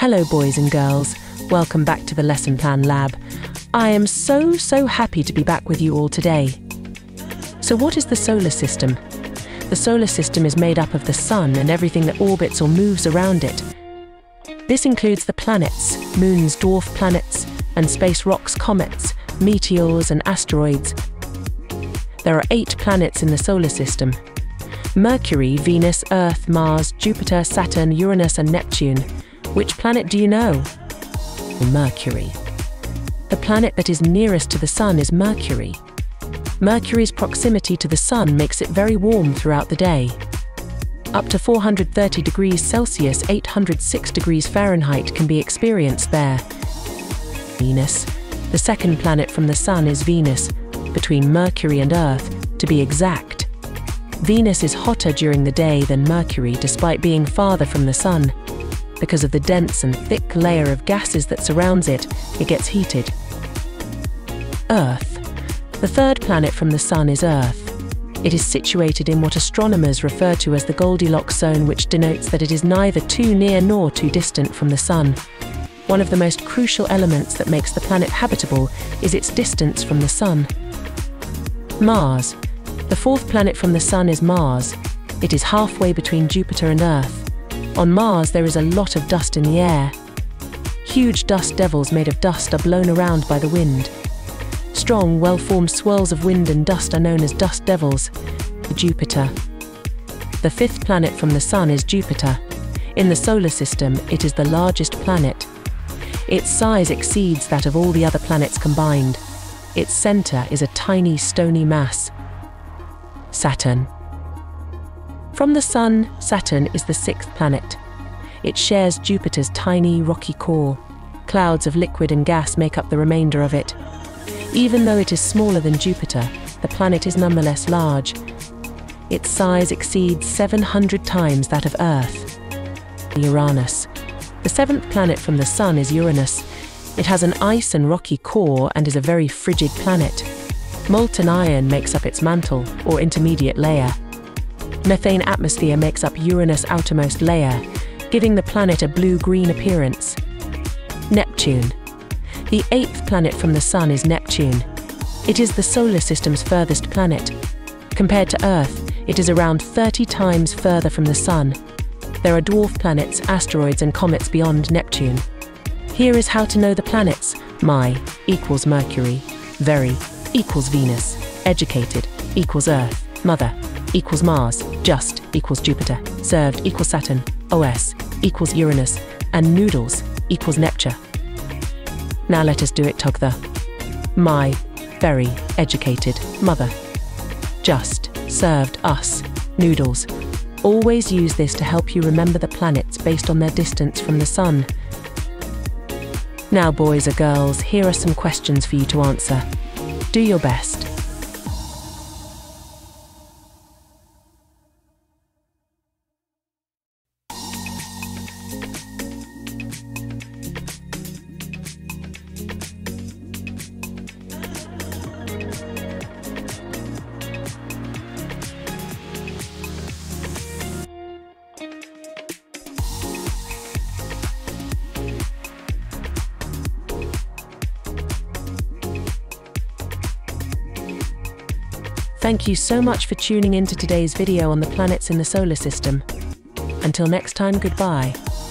Hello, boys and girls. Welcome back to the Lesson Plan Lab. I am so, so happy to be back with you all today. So, what is the solar system? The solar system is made up of the Sun and everything that orbits or moves around it. This includes the planets, moons, dwarf planets, and space rocks, comets, meteors, and asteroids. There are eight planets in the solar system Mercury, Venus, Earth, Mars, Jupiter, Saturn, Uranus, and Neptune. Which planet do you know? Mercury. The planet that is nearest to the Sun is Mercury. Mercury's proximity to the Sun makes it very warm throughout the day. Up to 430 degrees Celsius, 806 degrees Fahrenheit can be experienced there. Venus. The second planet from the Sun is Venus, between Mercury and Earth, to be exact. Venus is hotter during the day than Mercury despite being farther from the Sun. Because of the dense and thick layer of gases that surrounds it, it gets heated. Earth. The third planet from the Sun is Earth. It is situated in what astronomers refer to as the Goldilocks zone, which denotes that it is neither too near nor too distant from the Sun. One of the most crucial elements that makes the planet habitable is its distance from the Sun. Mars. The fourth planet from the Sun is Mars. It is halfway between Jupiter and Earth. On Mars, there is a lot of dust in the air. Huge dust devils made of dust are blown around by the wind. Strong, well formed swirls of wind and dust are known as dust devils. Jupiter. The fifth planet from the Sun is Jupiter. In the solar system, it is the largest planet. Its size exceeds that of all the other planets combined. Its centre is a tiny stony mass. Saturn. From the Sun, Saturn is the sixth planet. It shares Jupiter's tiny, rocky core. Clouds of liquid and gas make up the remainder of it. Even though it is smaller than Jupiter, the planet is nonetheless large. Its size exceeds 700 times that of Earth. Uranus. The seventh planet from the Sun is Uranus. It has an ice and rocky core and is a very frigid planet. Molten iron makes up its mantle, or intermediate layer. Methane atmosphere makes up Uranus' outermost layer, giving the planet a blue-green appearance. Neptune. The eighth planet from the Sun is Neptune. It is the solar system's furthest planet. Compared to Earth, it is around 30 times further from the Sun. There are dwarf planets, asteroids, and comets beyond Neptune. Here is how to know the planets. My equals Mercury. Very equals Venus. Educated equals Earth. Mother equals Mars. Just equals Jupiter. Served equals Saturn. OS equals Uranus. And noodles equals Neptune. Now let us do it together. My very educated mother. Just served us noodles. Always use this to help you remember the planets based on their distance from the Sun. Now, boys or girls, here are some questions for you to answer. Do your best. Thank you so much for tuning in to today's video on the planets in the solar system. Until next time, goodbye.